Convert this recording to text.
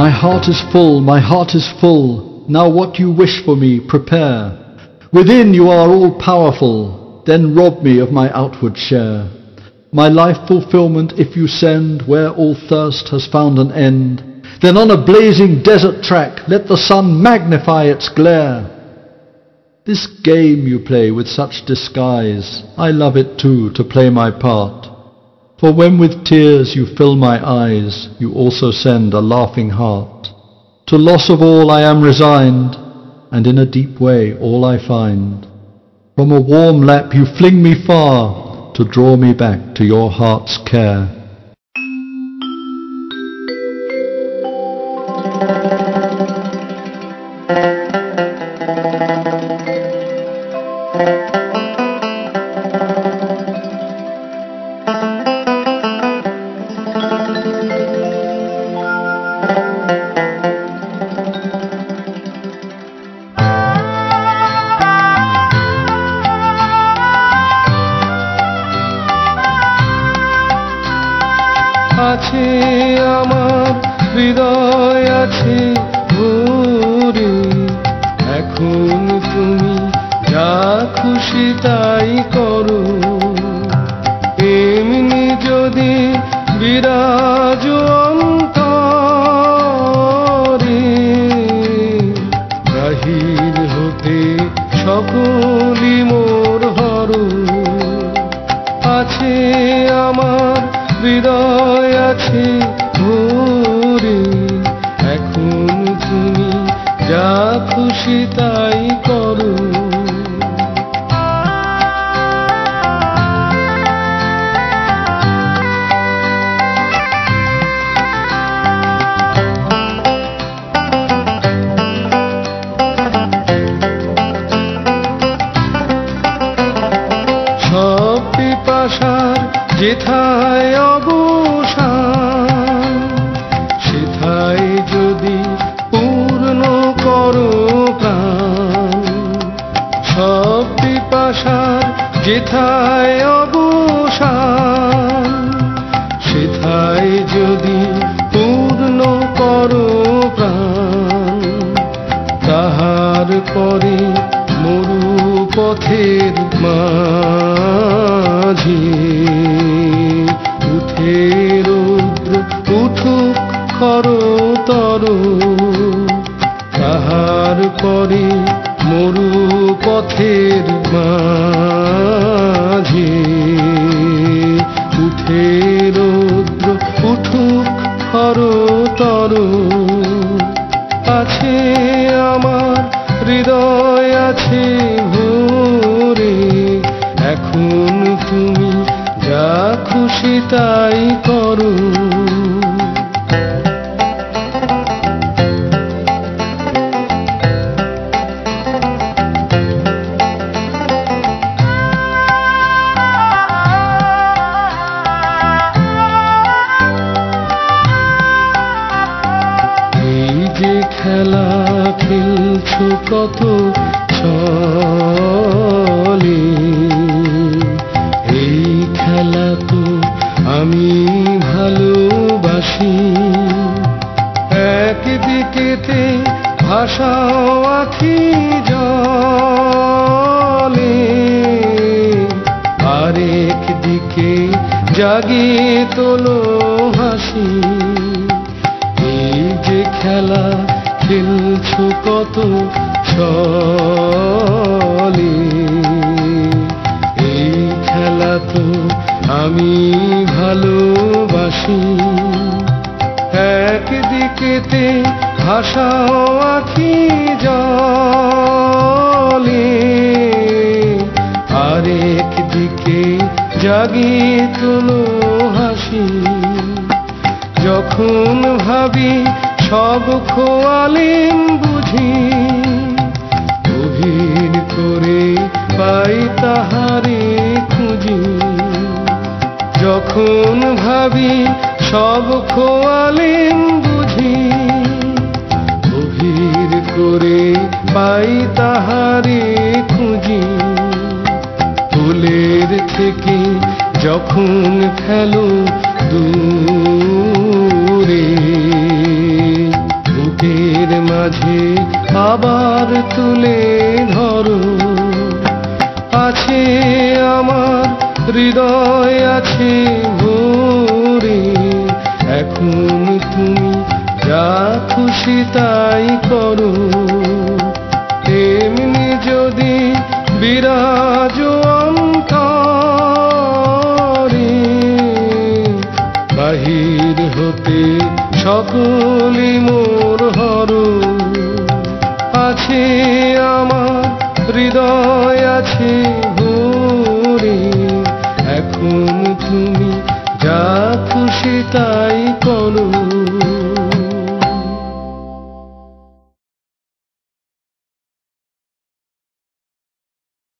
My heart is full, my heart is full. Now what you wish for me, prepare. Within you are all powerful, then rob me of my outward share. My life fulfillment if you send where all thirst has found an end. Then on a blazing desert track let the sun magnify its glare. This game you play with such disguise, I love it too to play my part. For when with tears you fill my eyes, you also send a laughing heart. To loss of all I am resigned, and in a deep way all I find. From a warm lap you fling me far, to draw me back to your heart's care. আছে, আমার হৃদয় আছে ভরে। এখন তুমি যা খুশি তাই করো। এমনি যদি বিরাজ অন্তরে বাহির হতে সকলি মোর হর আছে আমার হৃদয় যেথায় অবসান সেথায় যদি পূর্ণ করো প্রাণ সব পিপাসার যেথায় পরে মরু পথের মাঝে। উঠে রৌদ্র উঠুক খর তর আছে আমার হৃদয়, আছে ভোরে। এখন তুমি যা খুশি তাই করো। চলে এই খেলা তো আমি ভালোবাসি। একদিকেতে ভাষাও আখি জলে আরেক দিকে জাগিয়ে তোলো হাসি। এই যে খেলা খেলছো কত চলে। এই খেলা তো আমি ভালোবাসি। একদিকেতে ভাষাও আখি জলে আরেক দিকে জাগিয়ে তোলো হাসি। যখন ভাবি সব খোয়ালিম ভাবি সব খোয়ালিম বুঝি। গভীর করে পাই তাহারে খুঁজি। ফুলের থেকে যখন ফেলো দূরে, বুকের মাঝে আবার তুলে ধরো। আছে আমার, হৃদয় আছে খুশি তাই করু। এমনি যদি বিরাজ অন্তরে বাহির হতে সকলি মোর হর। আছে আমার, হৃদয় আছে ভোরে। এখন তুমি যা খুশি তাই করো।